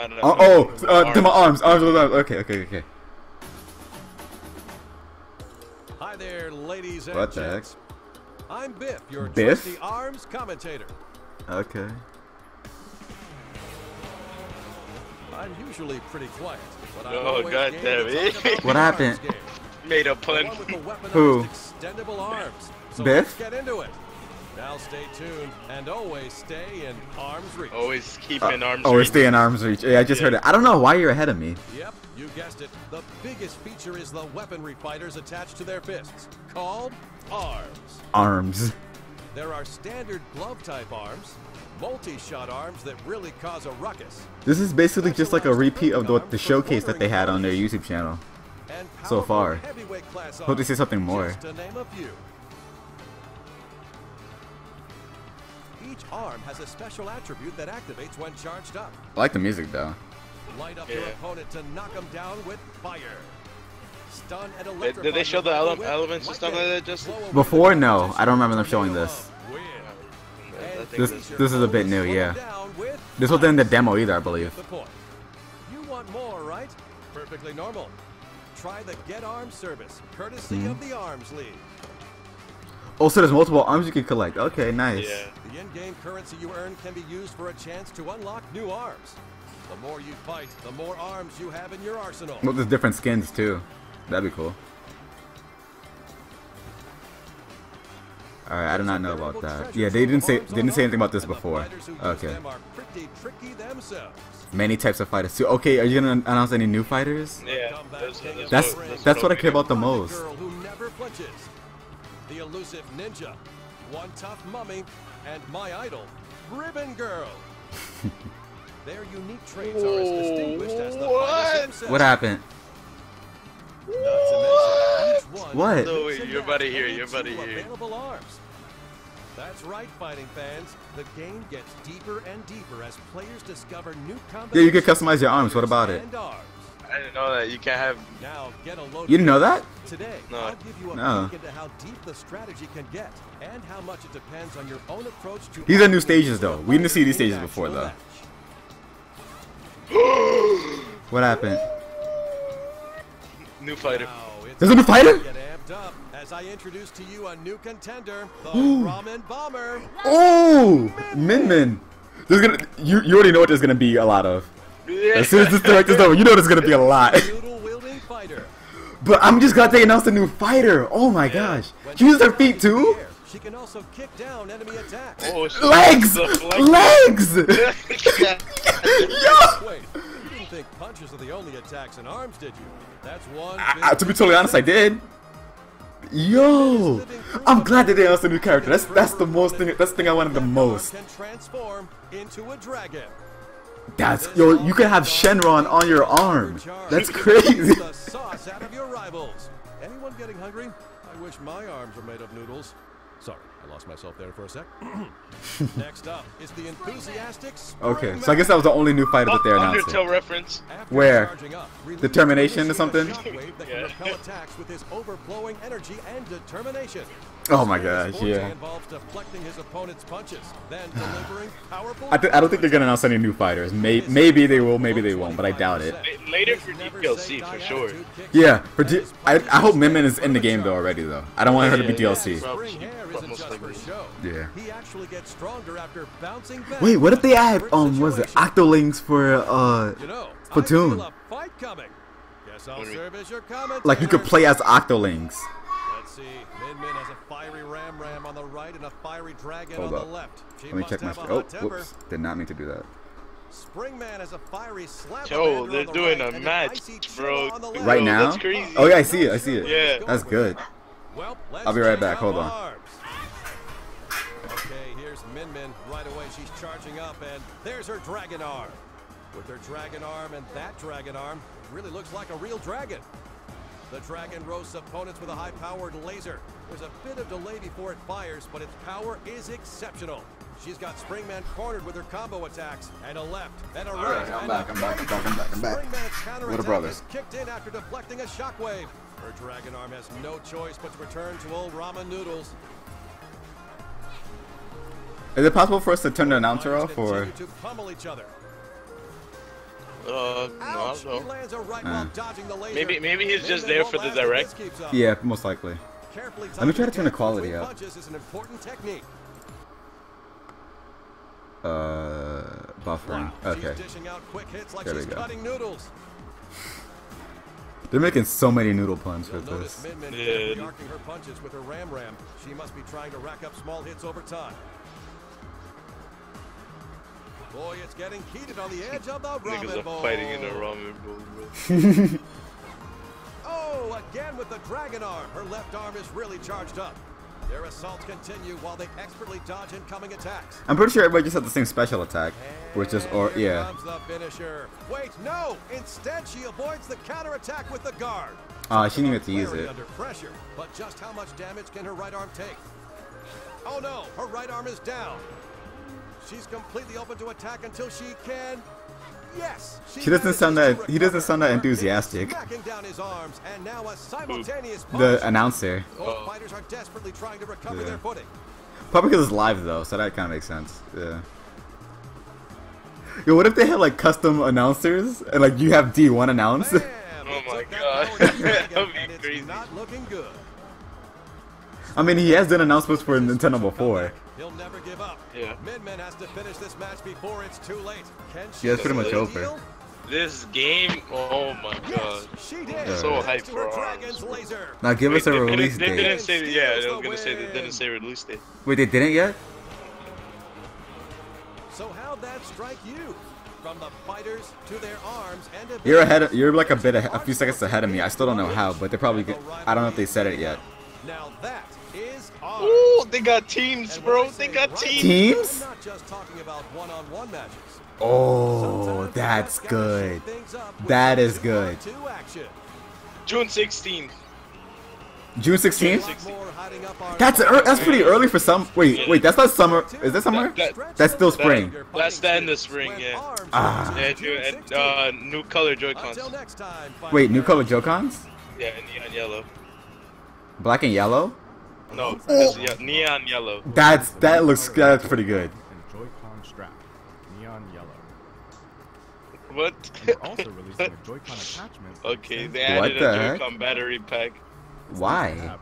I don't know. Oh, oh, uh, to my arms, arms, arms. Okay, okay, okay. Hi there, ladies and What the heck? gents. I'm Biff, your Biff? trusty arms commentator. Okay. I'm usually pretty quiet, but I'm Oh, always God damn it. What happened? Made a The pun. one with the weaponized Who? extendable arms. So Biff? let's get into it. Now stay tuned and always stay in arm's reach. Always keep Uh, in arms. oh, we're reach. staying arms reach. Yeah, I just heard it. I don't know why you're ahead of me. Yep, you guessed it. The biggest feature is the weaponry fighters attached to their fists, called arms. Arms. There are standard glove type arms, multi-shot arms that really cause a ruckus, This is basically just like a repeat of the, the showcase that they had on their YouTube channel. and So powerful far. heavyweight class Hope they say arms, something more. Each arm has a special attribute that activates when charged up. I like the music though. Light up your opponent to knock him down with fire. Stun and Did, electrify did they show the ele- elements and stuff like that? Just Blow Before, no. I don't remember them showing this. love. Win. I And think This- they- finish your this is a bit new, yeah. This wasn't in the demo either, I believe. You want more, right? Perfectly normal. Try the Get Arms service, courtesy Hmm. of the Arms League. Oh, so there's multiple arms you can collect. Okay, nice. Yeah. The in-game currency you earn can be used for a chance to unlock new arms. The more you fight, the more arms you have in your arsenal. Well, there's different skins too. That'd be cool. Alright, I do not know about that. Yeah, they didn't say they didn't say anything about this before. fighters who use Okay. them are pretty tricky themselves. Many types of fighters too. Okay, are you gonna announce any new fighters? Yeah. That's, that's, what, Brave. that's what I care about the most. The elusive ninja, one tough mummy, and my idol, Ribbon Girl. Their unique traits are as distinguished as the What? What happened? Not to mention, each one What? has No, mix wait, and you're about to match hear, only you're about to two hear. Available arms. That's right, fighting fans. The game gets deeper and deeper as players discover new combinations. Yeah, you can customize your arms. What about it? And arms. I didn't know that you can't have. Now get a load You didn't know that? Today, No. I'll give you a No. peek into how deep the strategy can get and how much it depends on your own approach to These are new stages, though. We didn't see these stages before, an though. What happened? New fighter. match. Now, it's There's a new fighter? Up as I introduce to you a new contender, the Ooh. Ramen Bomber. Oh, Min Min. There's gonna you you already know what there's gonna be a lot of. As soon as this director's is over, you know there's gonna be a lot. Noodle wielding fighter. But I'm just glad they announced a new fighter. Oh my gosh. She uses her feet too. She can also kick down enemy attacks. Oh, shit. Legs, legs. Yo. Wait, you didn't think punches are the only attacks in arms, did you? That's one. Ah, I- I- ah, to be totally honest, I did. Yo, I'm glad that they announced a new character. That's that's the most thing. That's the thing I wanted the most. Can transform into a dragon. That's yo. You can have Shenron on your arm. That's crazy. The sauce out of your rivals. Anyone getting hungry? I wish my arms were made of noodles. Sorry, I lost myself there for a sec. Next up is the enthusiastic. Okay, so I guess that was the only new fighter that they announced. Undertale reference. Where? charging up, release Determination or something? shockwave that can Yeah. repel attacks with his overflowing energy and determination. Oh my gosh, yeah. deflecting his opponent's punches, then delivering powerful. I, th- I don't think they're gonna announce any new fighters. May- maybe they will, maybe they won't, but I doubt it. Later for DLC for sure. Yeah, for D- I, I hope Min Min is in the game though already though. I don't want her to be Yeah, yeah. DLC. Probably- Spring hair probably isn't most just for likely. show. Yeah. He actually gets stronger after bouncing back. Wait, what if they add um was it situation. Octolings for uh You know, Splatoon? I feel a fight coming. Guess I'll What do you- serve as your commentator. like you could play as Octolings? Let's see. Min Min has a fiery Ram Ram on the right and a fiery Dragon Hold on up. the left. She Let me check my. Oh, whoops! Did not mean to do that. Springman has a fiery slap. Yo, they're doing a match, bro. Right now? Oh yeah, I see it. I see it. Yeah. That's good. Well, let's I'll be right back, hold on. arms. Okay, here's Min Min. Right away, she's charging up, and there's her dragon arm. With her dragon arm and that dragon arm, really looks like a real dragon. The dragon roasts opponents with a high-powered laser. There's a bit of delay before it fires, but its power is exceptional. She's got Springman cornered with her combo attacks, and a left, and a right, I'm back, I'm back, I'm back, I'm back, I'm back. Springman's counterattack Little brothers. is kicked in after deflecting a shockwave. Her dragon arm has no choice but to return to old ramen noodles. Is it possible for us to turn the announcer off or? to pummel each other. Uh, no, I don't know. right Uh. while dodging the laser. Maybe maybe he's just there for the direct. this keeps up. Yeah, most likely. Carefully Let me try to turn the quality up. Punches is an important technique. Uh, buffering. Okay. She's dishing out quick hits like There we go. They're making so many noodle puns You'll with notice this. Min Min Yeah. Boy, it's getting heated on the edge of the Niggas are bowl. fighting in the ramen bowl, bro. Oh, again with the dragon arm. Her left arm is really charged up. Their assaults continue while they expertly dodge incoming attacks. I'm pretty sure everybody just had the same special attack, which is or And here yeah. comes the finisher. Wait, no! Instead, she avoids the counterattack with the guard. Ah, she didn't get to use it. Under pressure, but just how much damage can her right arm take? Oh no, her right arm is down. She's completely open to attack until she can. Yes, She doesn't sound that- he doesn't sound that enthusiastic. Down his arms, and now a simultaneous. The announcer. Both fighters are desperately trying to recover Yeah. their footing. Probably because it's live though, so that kind of makes sense. Yeah. Yo, what if they had like custom announcers and like you have D1 announce? Bam! Oh my took that God. power to the dragon, That'd be crazy. Not looking good. I mean, he has done announcements for Nintendo before. He'll never give up. Yeah. Min Min has to finish this match before it's too late. Can she Yeah, it's pretty much over. This game, oh my Yes, god. she did. Yeah. So hyped for dragon's arms. laser. Now give us a they release didn't, they date. didn't say, yeah, I Steals was gonna say they didn't say release date. Wait, they didn't yet? So how'd that strike you? From the fighters to their arms and You're ahead. Of, you're like a bit, a few seconds ahead of me. I still don't know how, but they're probably. Get, I don't know if they said it yet. Now that is ours. Ooh, they got teams, bro. They got right, teams. Teams? I'm not just talking about one-on-one matches. Oh, Sometimes that's you just gotta good. shake things up with That some is good. June 16th. June 16th. Lot more hiding up our That's ear that's pretty early for some. Wait, wait, that's not summer. Is that summer? That- that- That's still spring. Your That's the end of spring, yeah. Ah. Yeah, and uh, new color Joy-Cons. Until next time. Wait, new color Joy-Cons? Yeah, neon yellow. Black and yellow? No, oh. it's ye- neon yellow. That's that looks that's pretty good. and Joy-Con strap, neon yellow. What? Also releasing a Joy-Con attachment. okay, extends they What added the a? Joy-Con battery pack. Why?